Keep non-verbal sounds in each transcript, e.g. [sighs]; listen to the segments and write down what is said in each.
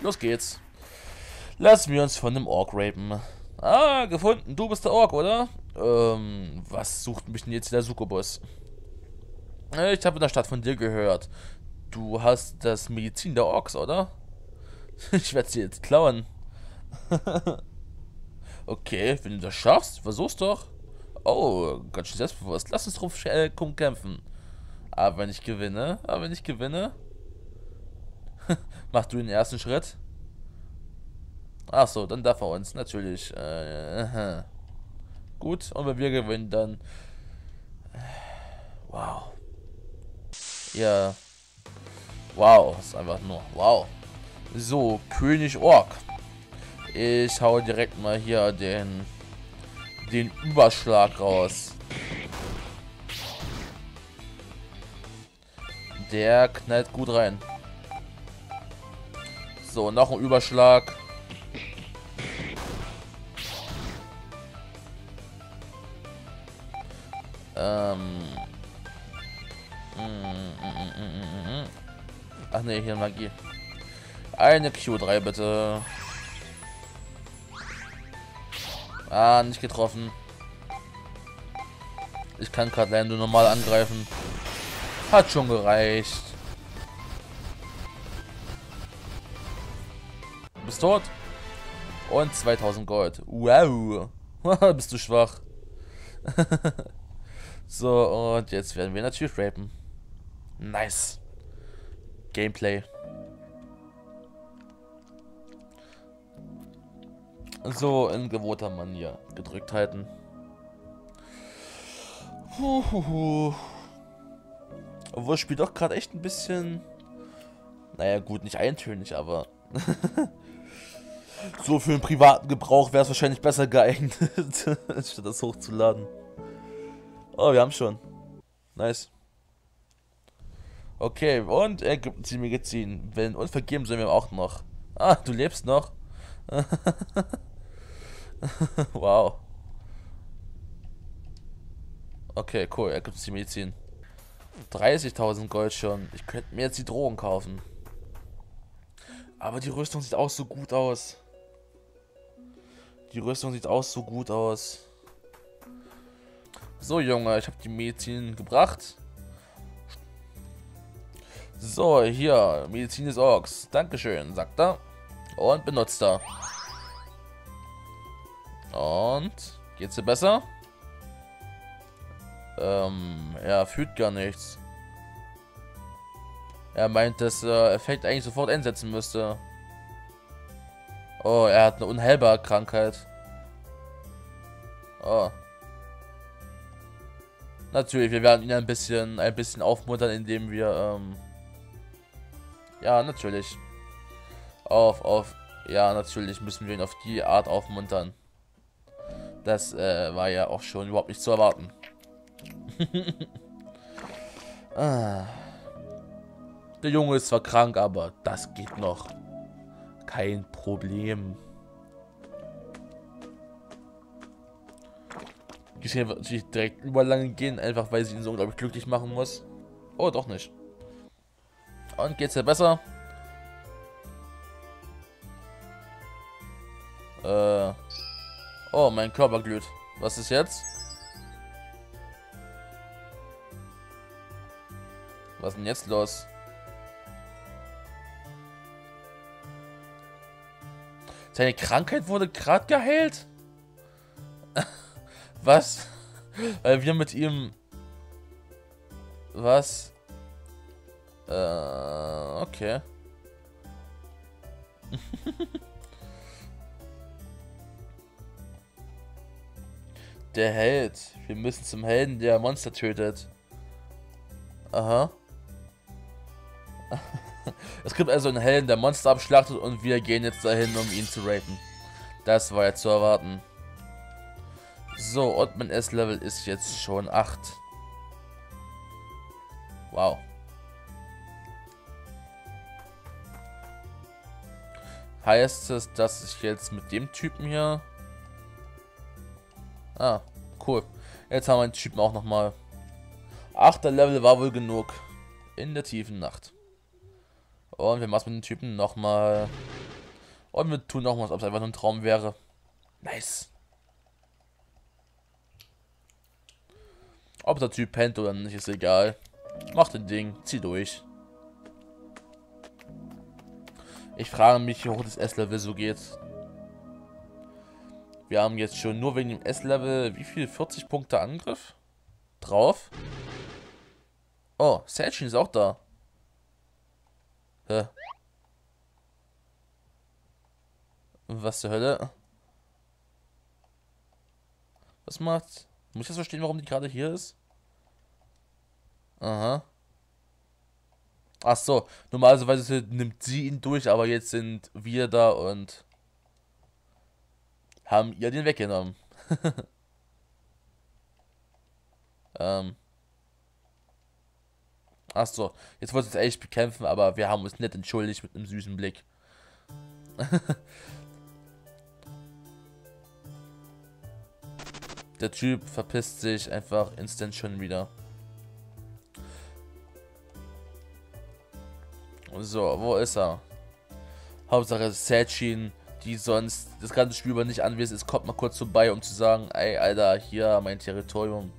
Los geht's. Lassen wir uns von dem Ork rapen. Ah, gefunden. Du bist der Ork, oder? Ähm, was sucht mich denn jetzt der Sukubus? Äh, ich habe in der Stadt von dir gehört. Du hast das Medizin der Orks, oder? [laughs] Ich werde sie jetzt klauen. [laughs] okay, wenn du das schaffst, versuch's doch. Oh, ganz schön selbstbewusst. Lass uns drauf äh, kämpfen. Aber wenn ich gewinne, aber wenn ich gewinne, [laughs] mach du den ersten Schritt. Ach so, dann darf er uns natürlich. Äh, [laughs] gut, und wenn wir gewinnen, dann. [sighs] Wow. Ja. Wow, ist einfach nur wow. So, König Ork. Ich hau direkt mal hier den den Überschlag raus. Der knallt gut rein. So, noch ein Überschlag. Ähm. Ach ne, hier Magie. Eine Q3 bitte. Ah, nicht getroffen. Ich kann gerade nur normal angreifen. Hat schon gereicht. Du bist tot. Und 2000 Gold. Wow. [laughs] bist du schwach. [laughs] so, und jetzt werden wir natürlich rapen. Nice. Gameplay. So in gewohnter Manier gedrückt halten. Huhuhu. Obwohl das Spiel doch gerade echt ein bisschen... Naja gut, nicht eintönig, aber... [laughs] so für einen privaten Gebrauch wäre es wahrscheinlich besser geeignet, [laughs] statt das hochzuladen. Oh, wir haben schon. Nice. Okay, und er gibt uns die Medizin. Wenn und vergeben sollen wir auch noch. Ah, du lebst noch. [laughs] wow. Okay, cool. Er gibt die Medizin. 30.000 Gold schon. Ich könnte mir jetzt die Drogen kaufen. Aber die Rüstung sieht auch so gut aus. Die Rüstung sieht auch so gut aus. So, Junge, ich habe die Medizin gebracht. So, hier, Medizin des Orks. Dankeschön, sagt er. Und benutzt er. Und geht's dir besser? Ähm, er fühlt gar nichts. Er meint, dass er Effekt eigentlich sofort einsetzen müsste. Oh, er hat eine unheilbare Krankheit. Oh. Natürlich, wir werden ihn ein bisschen, ein bisschen aufmuntern, indem wir, ähm, ja, natürlich. Auf, auf, ja, natürlich müssen wir ihn auf die Art aufmuntern. Das äh, war ja auch schon überhaupt nicht zu erwarten. [laughs] ah. Der Junge ist zwar krank, aber das geht noch. Kein Problem. Geschehen wird natürlich direkt überlange gehen, einfach weil sie ihn so unglaublich glücklich machen muss. Oh, doch nicht. Und geht's dir besser? Äh. Oh, mein Körper glüht. Was ist jetzt? Was ist denn jetzt los? Seine Krankheit wurde gerade geheilt? [laughs] Was? Weil wir mit ihm... Was? Äh, okay. [laughs] Der Held. Wir müssen zum Helden, der Monster tötet. Aha. Es gibt also einen Helden, der Monster abschlachtet und wir gehen jetzt dahin, um ihn zu rapen. Das war jetzt zu erwarten. So, und mein S-Level ist jetzt schon 8. Wow. Heißt es, dass ich jetzt mit dem Typen hier... Ah, cool. Jetzt haben wir den Typen auch nochmal. Achter Level war wohl genug. In der tiefen Nacht. Und wir machen mit dem Typen nochmal Und wir tun noch was, ob es einfach nur ein Traum wäre. Nice. Ob der Typ pennt oder nicht, ist egal. Mach den Ding, zieh durch. Ich frage mich, wie hoch das S-Level so geht. Wir haben jetzt schon nur wegen dem S-Level, wie viel? 40 Punkte Angriff? Drauf? Oh, Sachin ist auch da. Hä? Was zur Hölle? Was macht? Muss ich das verstehen, warum die gerade hier ist? Aha. Ach so, normalerweise nimmt sie ihn durch, aber jetzt sind wir da und haben ihr den weggenommen. [laughs] ähm. Ach so, jetzt wollte es echt bekämpfen, aber wir haben uns nicht entschuldigt mit einem süßen Blick. [laughs] Der Typ verpisst sich einfach instant schon wieder. So, wo ist er? Hauptsache Sachin, die sonst das ganze Spiel über nicht anwesend ist, kommt mal kurz vorbei, um zu sagen, ey, Alter, hier mein Territorium.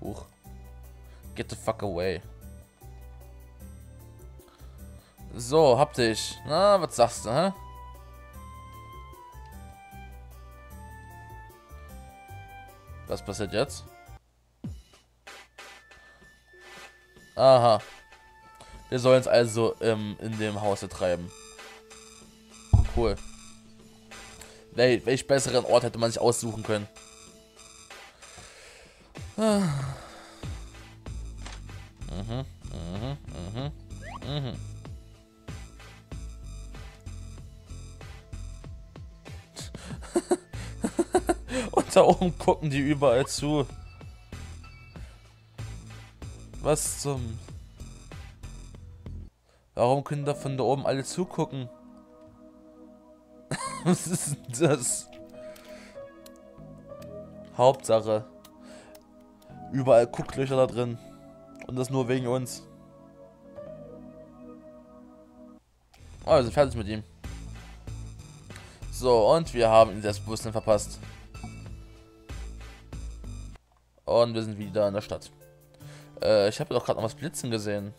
Huch. Get the fuck away. So, hab dich. Na, was sagst du, hä? Was passiert jetzt? Aha. Wir sollen es also ähm, in dem Hause treiben. Cool. Wel welch besseren Ort hätte man sich aussuchen können? Ah. Mhm, mhm, mhm, mhm. Da oben gucken die überall zu. Was zum... Warum können da von da oben alle zugucken? [laughs] Was ist denn das? Hauptsache. Überall Gucklöcher da drin. Und das nur wegen uns. Sind fertig mit ihm. So, und wir haben ihn das Bewusstsein verpasst. Und wir sind wieder in der Stadt. Äh, ich habe doch gerade noch was blitzen gesehen.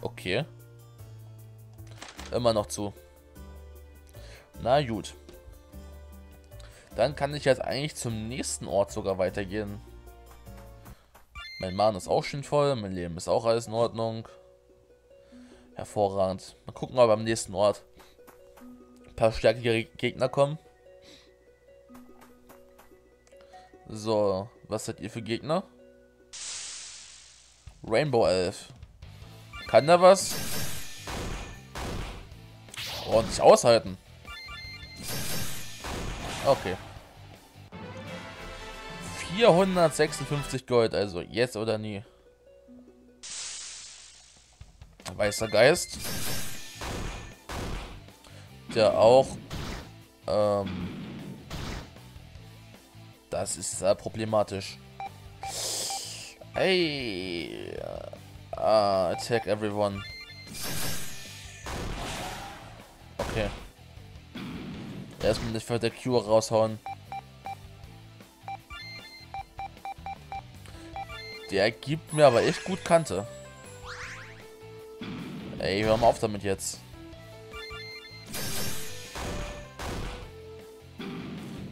Okay. Immer noch zu. Na gut. Dann kann ich jetzt eigentlich zum nächsten Ort sogar weitergehen. Mein Mann ist auch schon voll, mein Leben ist auch alles in Ordnung. Hervorragend. Mal gucken, ob am nächsten Ort ein paar stärkere Gegner kommen. So, was seid ihr für Gegner? Rainbow Elf. Kann der was? Ordentlich aushalten. Okay. 456 Gold, also jetzt oder nie. Weißer Geist. Der auch ähm, das ist sehr problematisch. Hey. Uh, attack everyone. Okay. Erstmal nicht für der Cure raushauen. Der gibt mir aber echt gut Kante. Ey, hör mal auf damit jetzt.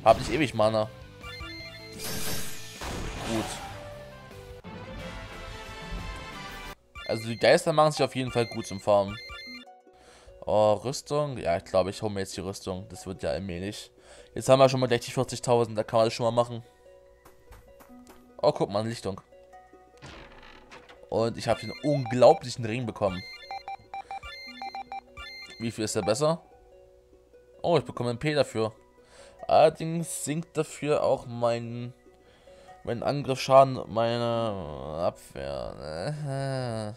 Hab nicht ewig Mana gut. Also die Geister machen sich auf jeden Fall gut zum Farmen. Oh, Rüstung. Ja, ich glaube, ich hole mir jetzt die Rüstung. Das wird ja allmählich. Jetzt haben wir schon mal gleich die 40.000. Da kann man das schon mal machen. Oh, guck mal, eine Lichtung. Und ich habe einen unglaublichen Ring bekommen. Wie viel ist der besser? Oh, ich bekomme ein P dafür. Allerdings sinkt dafür auch mein mein Angriffsschaden, meine Abwehr.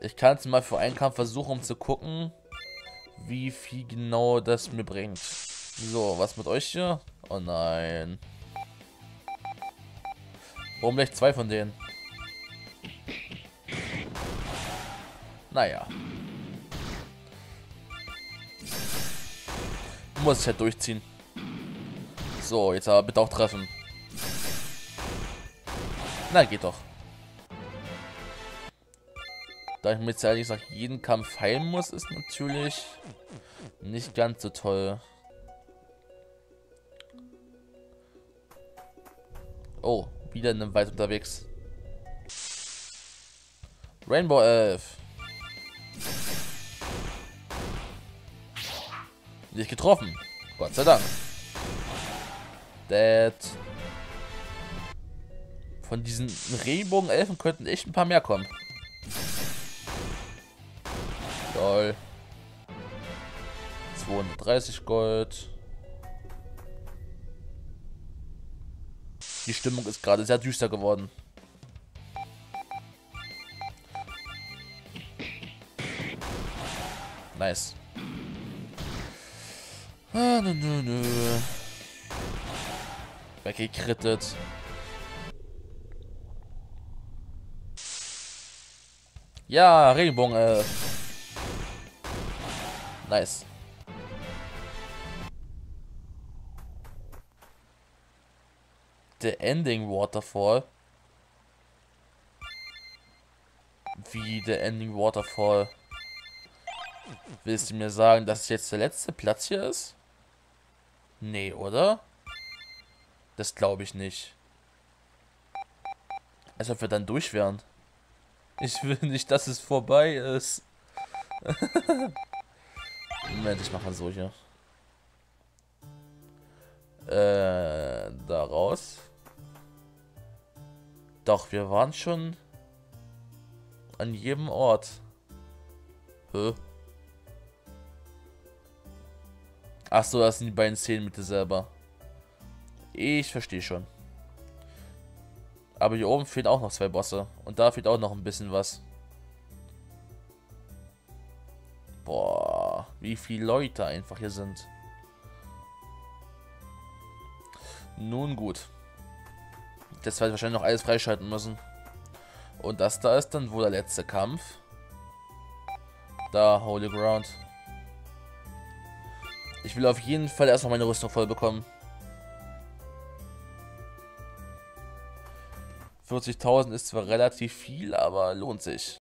Ich kann es mal für einen Kampf versuchen, um zu gucken, wie viel genau das mir bringt. So, was mit euch hier? Oh nein. Warum gleich zwei von denen? Naja. Muss ich halt durchziehen. So, jetzt aber bitte auch treffen. Na, geht doch. Da ich mir jetzt ehrlich gesagt jeden Kampf heilen muss, ist natürlich nicht ganz so toll. Oh, wieder in einem Wald unterwegs. Rainbow Elf. Nicht getroffen. Gott sei Dank. Dead. Von diesen Regenbogen-Elfen könnten echt ein paar mehr kommen. Lol. 230 Gold. Die Stimmung ist gerade sehr düster geworden. Nice. Ah, nö, nö, nö. Weggekrittet. Ja, Regenbogen. Äh. Nice. The Ending Waterfall. Wie The Ending Waterfall. Willst du mir sagen, dass jetzt der letzte Platz hier ist? Nee, oder? Das glaube ich nicht. Als ob wir dann durch wären. Ich will [laughs] nicht, dass es vorbei ist. [laughs] Moment, ich mache so hier. Äh, da raus. Doch, wir waren schon an jedem Ort. Hä? Ach so, das sind die beiden Szenen mit dir selber. Ich verstehe schon. Aber hier oben fehlen auch noch zwei Bosse. Und da fehlt auch noch ein bisschen was. Boah, wie viele Leute einfach hier sind. Nun gut. Jetzt werde ich wahrscheinlich noch alles freischalten müssen. Und das da ist dann wohl der letzte Kampf. Da, Holy Ground. Ich will auf jeden Fall erstmal meine Rüstung voll bekommen. 40.000 ist zwar relativ viel, aber lohnt sich.